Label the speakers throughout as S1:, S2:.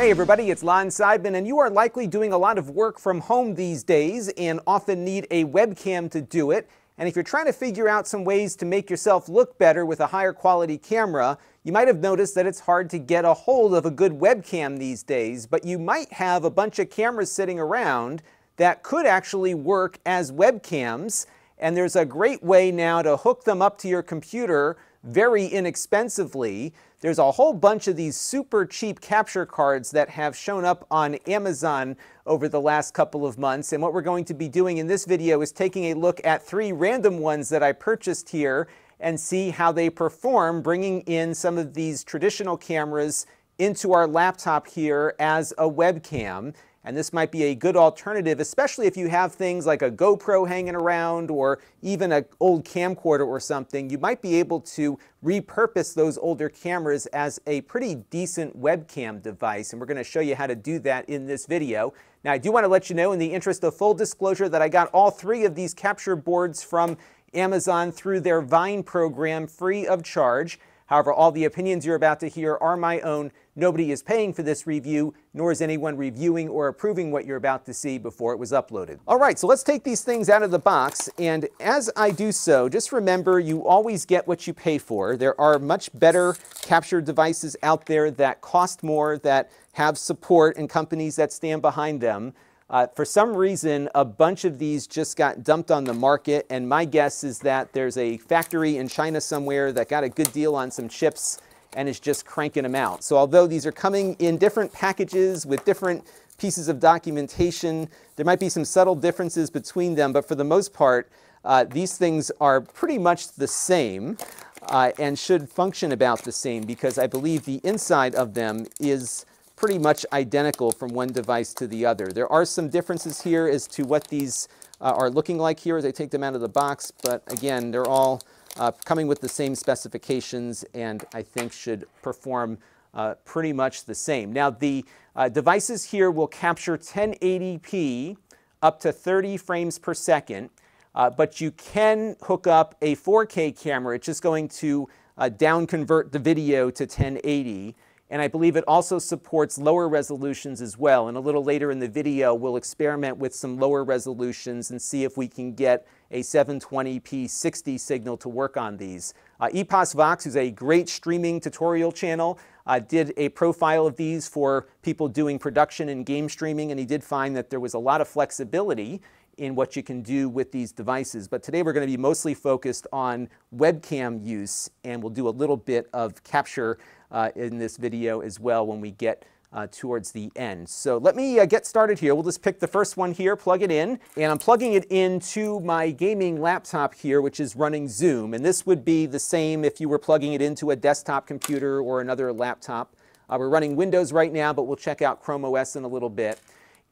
S1: Hey everybody, it's Lon Seidman, and you are likely doing a lot of work from home these days and often need a webcam to do it. And if you're trying to figure out some ways to make yourself look better with a higher quality camera, you might have noticed that it's hard to get a hold of a good webcam these days, but you might have a bunch of cameras sitting around that could actually work as webcams. And there's a great way now to hook them up to your computer very inexpensively. There's a whole bunch of these super cheap capture cards that have shown up on Amazon over the last couple of months. And what we're going to be doing in this video is taking a look at three random ones that I purchased here and see how they perform, bringing in some of these traditional cameras into our laptop here as a webcam. And this might be a good alternative, especially if you have things like a GoPro hanging around or even an old camcorder or something. You might be able to repurpose those older cameras as a pretty decent webcam device. And we're going to show you how to do that in this video. Now, I do want to let you know, in the interest of full disclosure, that I got all three of these capture boards from Amazon through their Vine program free of charge. However, all the opinions you're about to hear are my own. Nobody is paying for this review, nor is anyone reviewing or approving what you're about to see before it was uploaded. All right, so let's take these things out of the box. And as I do so, just remember you always get what you pay for. There are much better capture devices out there that cost more, that have support and companies that stand behind them. Uh, for some reason, a bunch of these just got dumped on the market, and my guess is that there's a factory in China somewhere that got a good deal on some chips and is just cranking them out. So although these are coming in different packages with different pieces of documentation, there might be some subtle differences between them, but for the most part, uh, these things are pretty much the same uh, and should function about the same because I believe the inside of them is pretty much identical from one device to the other. There are some differences here as to what these uh, are looking like here as I take them out of the box, but again, they're all uh, coming with the same specifications and I think should perform uh, pretty much the same. Now the uh, devices here will capture 1080p up to 30 frames per second, uh, but you can hook up a 4K camera. It's just going to uh, down convert the video to 1080. And I believe it also supports lower resolutions as well. And a little later in the video, we'll experiment with some lower resolutions and see if we can get a 720p 60 signal to work on these. Uh, EposVox, who's a great streaming tutorial channel, uh, did a profile of these for people doing production and game streaming, and he did find that there was a lot of flexibility in what you can do with these devices. But today we're going to be mostly focused on webcam use, and we'll do a little bit of capture uh, in this video as well when we get uh, towards the end. So let me uh, get started here. We'll just pick the first one here, plug it in, and I'm plugging it into my gaming laptop here, which is running Zoom. And this would be the same if you were plugging it into a desktop computer or another laptop. Uh, we're running Windows right now, but we'll check out Chrome OS in a little bit.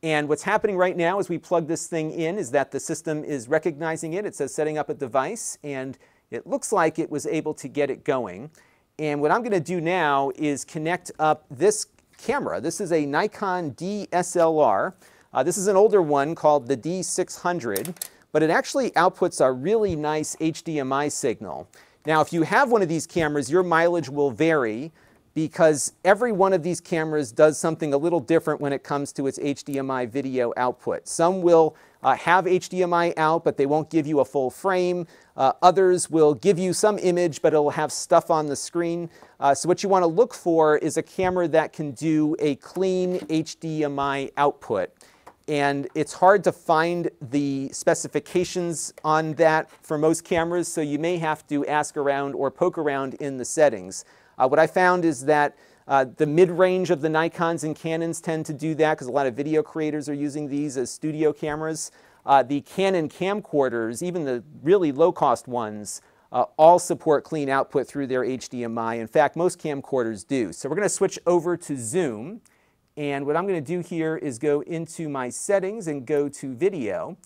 S1: And what's happening right now as we plug this thing in is that the system is recognizing it. It says setting up a device, and it looks like it was able to get it going. And what I'm going to do now is connect up this camera. This is a Nikon DSLR. Uh, this is an older one called the D600, but it actually outputs a really nice HDMI signal. Now, if you have one of these cameras, your mileage will vary because every one of these cameras does something a little different when it comes to its HDMI video output. Some will uh, have HDMI out, but they won't give you a full frame. Uh, others will give you some image, but it'll have stuff on the screen. Uh, so what you want to look for is a camera that can do a clean HDMI output. And it's hard to find the specifications on that for most cameras, so you may have to ask around or poke around in the settings. Uh, what I found is that uh, the mid-range of the Nikons and Canons tend to do that because a lot of video creators are using these as studio cameras. Uh, the Canon camcorders, even the really low-cost ones, uh, all support clean output through their HDMI. In fact, most camcorders do. So we're going to switch over to Zoom. And what I'm going to do here is go into my settings and go to video.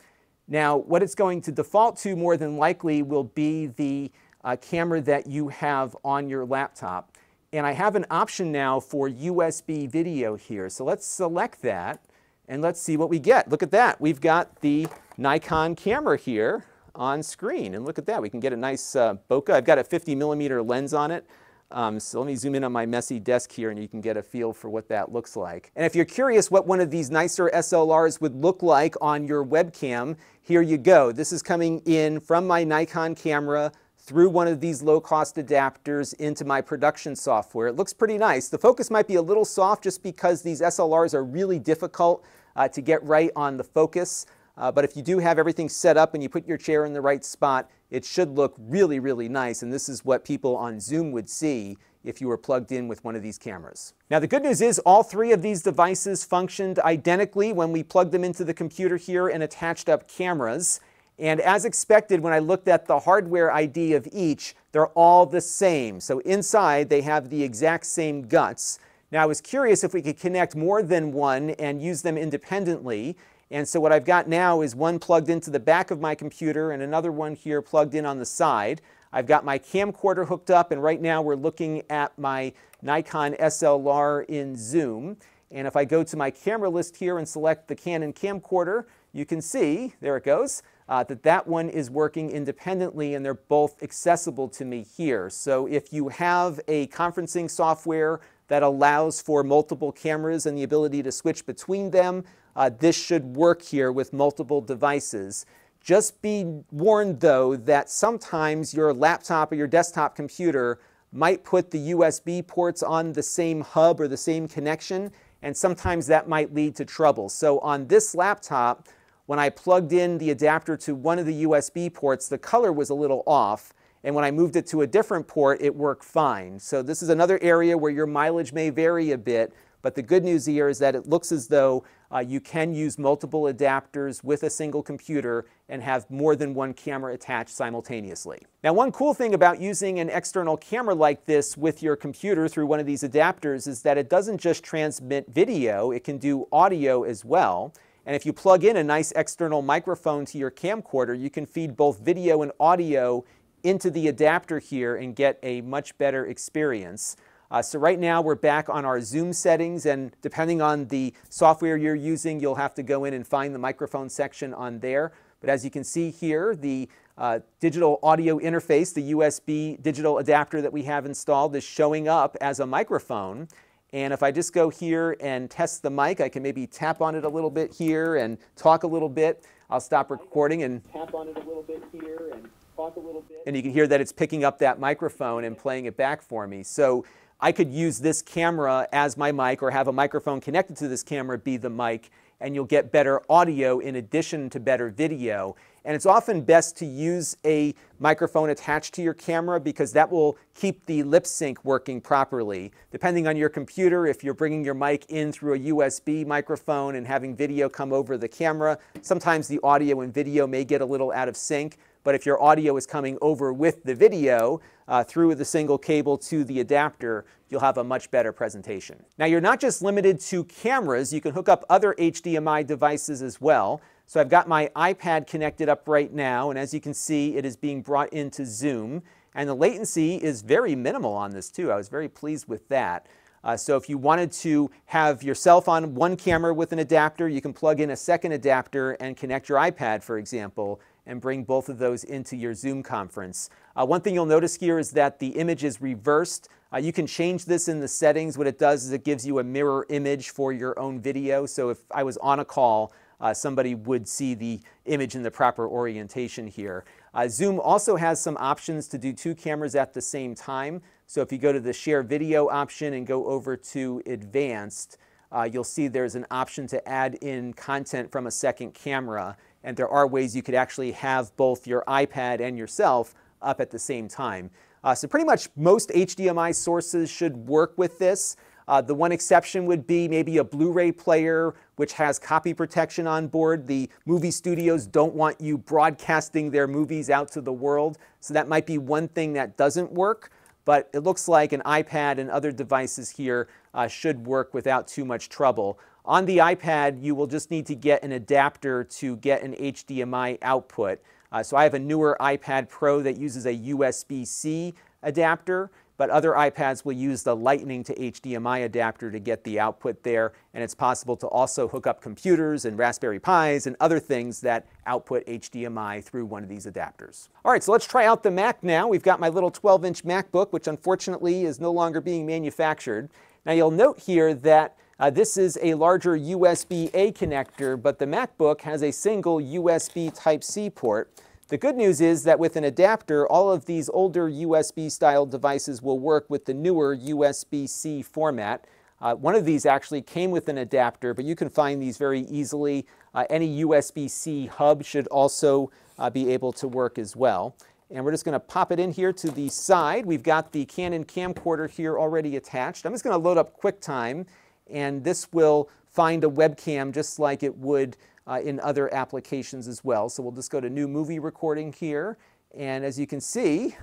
S1: Now, what it's going to default to more than likely will be the uh, camera that you have on your laptop. And I have an option now for USB video here. So let's select that and let's see what we get. Look at that. We've got the Nikon camera here on screen. And look at that. We can get a nice uh, bokeh. I've got a 50 millimeter lens on it. Um, so let me zoom in on my messy desk here and you can get a feel for what that looks like. And if you're curious what one of these nicer SLRs would look like on your webcam, here you go. This is coming in from my Nikon camera through one of these low-cost adapters into my production software. It looks pretty nice. The focus might be a little soft just because these SLRs are really difficult uh, to get right on the focus. Uh, but if you do have everything set up and you put your chair in the right spot, it should look really, really nice. And this is what people on Zoom would see if you were plugged in with one of these cameras. Now the good news is all three of these devices functioned identically when we plugged them into the computer here and attached up cameras. And as expected, when I looked at the hardware ID of each, they're all the same. So inside, they have the exact same guts. Now, I was curious if we could connect more than one and use them independently. And so what I've got now is one plugged into the back of my computer and another one here plugged in on the side. I've got my camcorder hooked up and right now we're looking at my Nikon SLR in Zoom. And if I go to my camera list here and select the Canon camcorder, you can see, there it goes, uh, that that one is working independently and they're both accessible to me here. So if you have a conferencing software that allows for multiple cameras and the ability to switch between them, uh, this should work here with multiple devices. Just be warned though that sometimes your laptop or your desktop computer might put the USB ports on the same hub or the same connection, and sometimes that might lead to trouble. So on this laptop, when I plugged in the adapter to one of the USB ports, the color was a little off. And when I moved it to a different port, it worked fine. So this is another area where your mileage may vary a bit, but the good news here is that it looks as though uh, you can use multiple adapters with a single computer and have more than one camera attached simultaneously. Now one cool thing about using an external camera like this with your computer through one of these adapters is that it doesn't just transmit video, it can do audio as well. And if you plug in a nice external microphone to your camcorder, you can feed both video and audio into the adapter here and get a much better experience. Uh, so right now we're back on our Zoom settings and depending on the software you're using, you'll have to go in and find the microphone section on there. But as you can see here, the uh, digital audio interface, the USB digital adapter that we have installed is showing up as a microphone. And if I just go here and test the mic, I can maybe tap on it a little bit here and talk a little bit. I'll stop recording and tap on it a little bit here and talk a little bit. And you can hear that it's picking up that microphone and playing it back for me. So I could use this camera as my mic or have a microphone connected to this camera be the mic and you'll get better audio in addition to better video. And it's often best to use a microphone attached to your camera because that will keep the lip sync working properly. Depending on your computer, if you're bringing your mic in through a USB microphone and having video come over the camera, sometimes the audio and video may get a little out of sync. But if your audio is coming over with the video uh, through the single cable to the adapter, you'll have a much better presentation. Now you're not just limited to cameras, you can hook up other HDMI devices as well. So I've got my iPad connected up right now, and as you can see, it is being brought into Zoom. And the latency is very minimal on this too. I was very pleased with that. Uh, so if you wanted to have yourself on one camera with an adapter, you can plug in a second adapter and connect your iPad, for example, and bring both of those into your Zoom conference. Uh, one thing you'll notice here is that the image is reversed. Uh, you can change this in the settings. What it does is it gives you a mirror image for your own video. So if I was on a call, uh, somebody would see the image in the proper orientation here. Uh, Zoom also has some options to do two cameras at the same time. So if you go to the share video option and go over to advanced, uh, you'll see there's an option to add in content from a second camera. And there are ways you could actually have both your iPad and yourself up at the same time. Uh, so pretty much most HDMI sources should work with this. Uh, the one exception would be maybe a Blu-ray player which has copy protection on board. The movie studios don't want you broadcasting their movies out to the world, so that might be one thing that doesn't work. But it looks like an iPad and other devices here uh, should work without too much trouble. On the iPad, you will just need to get an adapter to get an HDMI output. Uh, so I have a newer iPad Pro that uses a USB-C adapter. but other iPads will use the Lightning to HDMI adapter to get the output there, and it's possible to also hook up computers and Raspberry Pis and other things that output HDMI through one of these adapters. All right, so let's try out the Mac now. We've got my little 12-inch MacBook, which unfortunately is no longer being manufactured. Now you'll note here that uh, this is a larger USB-A connector, but the MacBook has a single USB Type-C port. The good news is that with an adapter, all of these older USB-style devices will work with the newer USB-C format. Uh, one of these actually came with an adapter, but you can find these very easily. Uh, any USB-C hub should also uh, be able to work as well. And we're just going to pop it in here to the side. We've got the Canon camcorder here already attached. I'm just going to load up QuickTime, and this will find a webcam just like it would uh, in other applications as well. So we'll just go to new movie recording here. And as you can see,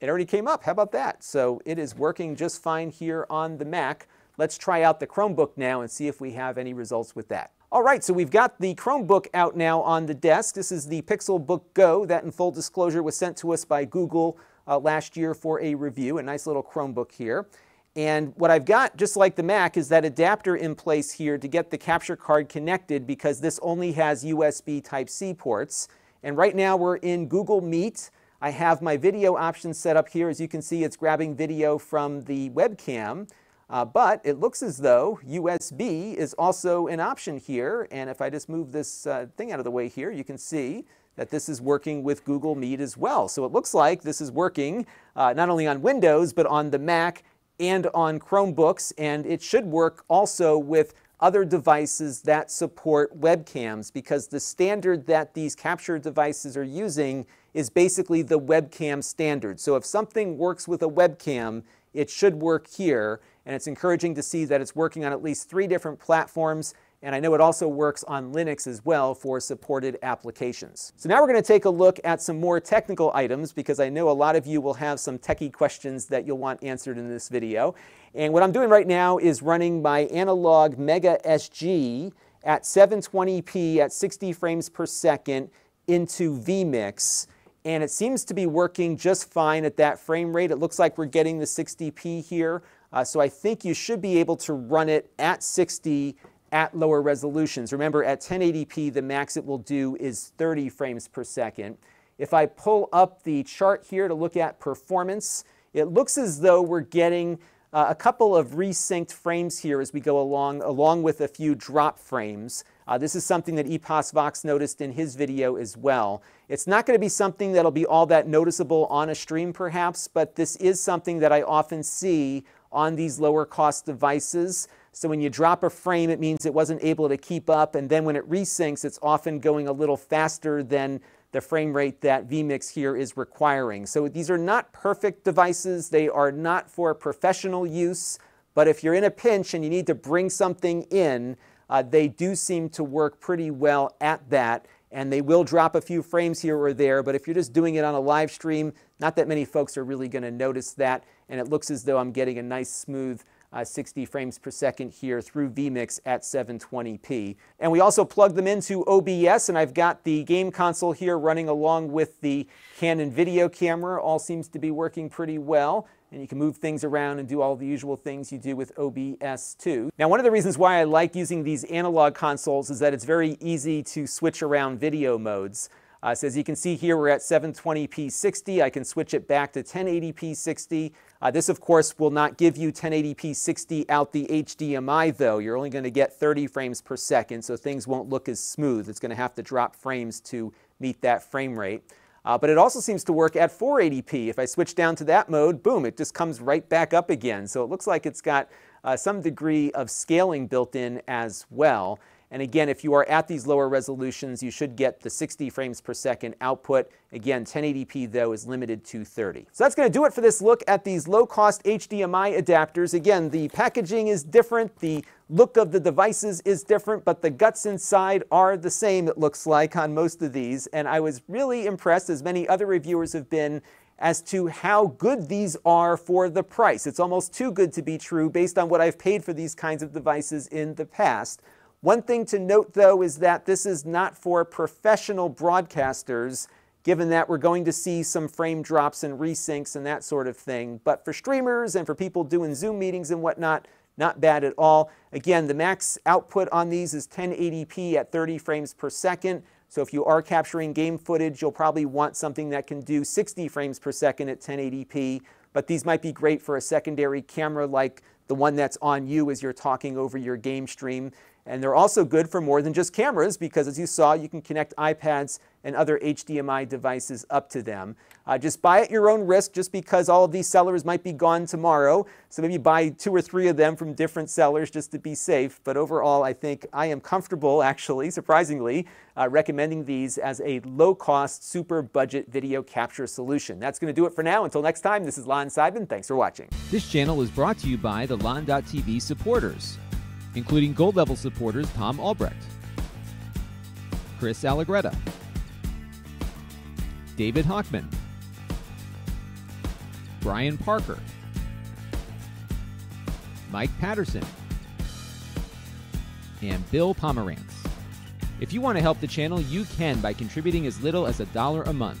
S1: it already came up. How about that? So it is working just fine here on the Mac. Let's try out the Chromebook now and see if we have any results with that. All right, so we've got the Chromebook out now on the desk. This is the Pixelbook Go that in full disclosure was sent to us by Google uh, last year for a review, a nice little Chromebook here. And what I've got, just like the Mac, is that adapter in place here to get the capture card connected because this only has USB Type-C ports. And right now we're in Google Meet. I have my video options set up here. As you can see, it's grabbing video from the webcam. Uh, but it looks as though USB is also an option here. And if I just move this uh, thing out of the way here, you can see that this is working with Google Meet as well. So it looks like this is working uh, not only on Windows, but on the Mac and on Chromebooks, and it should work also with other devices that support webcams because the standard that these capture devices are using is basically the webcam standard. So if something works with a webcam, it should work here, and it's encouraging to see that it's working on at least three different platforms and I know it also works on Linux as well for supported applications. So now we're going to take a look at some more technical items because I know a lot of you will have some techie questions that you'll want answered in this video. And what I'm doing right now is running my Analogue Mega SG at 720p at 60 frames per second into vMix. And it seems to be working just fine at that frame rate. It looks like we're getting the 60p here. Uh, so I think you should be able to run it at 60 at lower resolutions. Remember, at 1080p, the max it will do is 30 frames per second. If I pull up the chart here to look at performance, it looks as though we're getting uh, a couple of resynced frames here as we go along, along with a few drop frames. Uh, this is something that EposVox noticed in his video as well. It's not going to be something that'll be all that noticeable on a stream perhaps, but this is something that I often see on these lower cost devices. So when you drop a frame, it means it wasn't able to keep up. And then when it resyncs, it's often going a little faster than the frame rate that vMix here is requiring. So these are not perfect devices. They are not for professional use. But if you're in a pinch and you need to bring something in, uh, they do seem to work pretty well at that. And they will drop a few frames here or there. But if you're just doing it on a live stream, not that many folks are really going to notice that. And it looks as though I'm getting a nice smooth uh, 60 frames per second here through vMix at 720p. And we also plug them into OBS, and I've got the game console here running along with the Canon video camera. All seems to be working pretty well. And you can move things around and do all the usual things you do with OBS too. Now, one of the reasons why I like using these analog consoles is that it's very easy to switch around video modes. Uh, so as you can see here, we're at 720p 60. I can switch it back to 1080p 60. Uh, this, of course, will not give you 1080p 60 out the HDMI, though. You're only going to get 30 frames per second, so things won't look as smooth. It's going to have to drop frames to meet that frame rate. Uh, but it also seems to work at 480p. If I switch down to that mode, boom, it just comes right back up again. So it looks like it's got uh, some degree of scaling built in as well. And again, if you are at these lower resolutions, you should get the 60 frames per second output. Again, 1080p though is limited to 30. So that's going to do it for this look at these low-cost HDMI adapters. Again, the packaging is different, the look of the devices is different, but the guts inside are the same, it looks like, on most of these. And I was really impressed, as many other reviewers have been, as to how good these are for the price. It's almost too good to be true based on what I've paid for these kinds of devices in the past. One thing to note, though, is that this is not for professional broadcasters. given that we're going to see some frame drops and resyncs and that sort of thing. But for streamers and for people doing Zoom meetings and whatnot, not bad at all. Again, the max output on these is 1080p at 30 frames per second. So if you are capturing game footage, you'll probably want something that can do 60 frames per second at 1080p. But these might be great for a secondary camera like the one that's on you as you're talking over your game stream. And they're also good for more than just cameras because as you saw, you can connect iPads and other HDMI devices up to them. Uh, just buy at your own risk just because all of these sellers might be gone tomorrow. So maybe buy two or three of them from different sellers just to be safe. But overall, I think I am comfortable, actually, surprisingly, uh, recommending these as a low-cost, super budget video capture solution. That's going to do it for now. Until next time, this is Lon Seidman. Thanks for watching.
S2: This channel is brought to you by the Lon.TV supporters including gold level supporters Tom Albrecht, Chris Allegretta, David Hockman, Brian Parker, Mike Patterson, and Bill Pomerantz. If you want to help the channel, you can by contributing as little as a dollar a month.